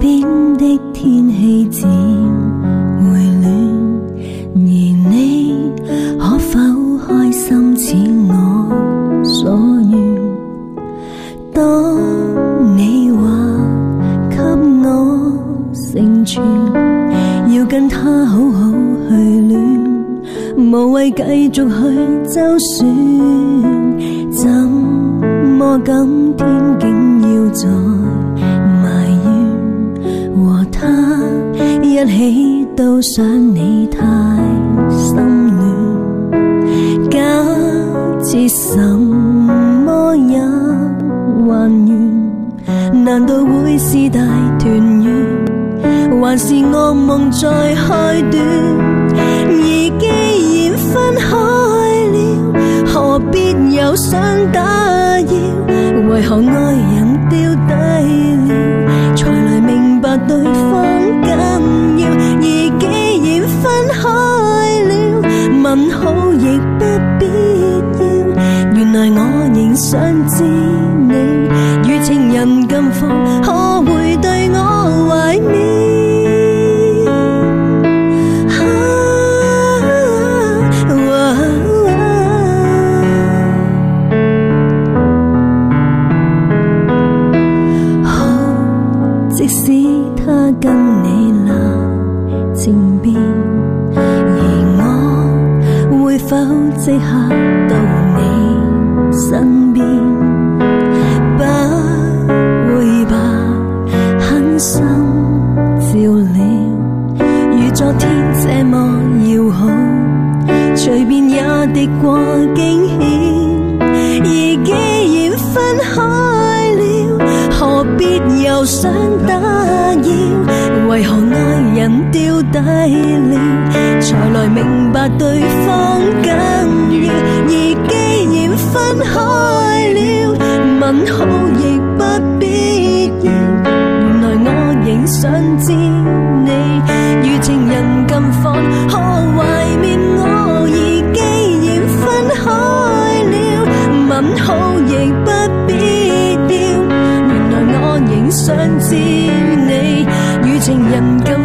边的天气渐回暖，而你可否开心似我所愿？当你话给我成全，要跟他好好去恋，无谓继续去周旋。怎么今天竟要再？一起都想你太心软，假设什么也还原，难道会是大团圆，还是噩梦再开端？而既然分开了，何必又想打扰？为何爱人掉低了，才来明白对？亦不必要，原来我仍想知你与情人近况，可会对我怀缅？啊，啊，即使他跟你闹情变。否？即刻到你身边，不会吧？狠心照料，如昨天这么要好，随便也敌过惊险。而既然分开了，何必又想打扰？为何爱人掉底了，才来明白对方？你与情人般放，可怀念我？而既然分开了，吻好亦不必掉。原来我仍想知你，与情人。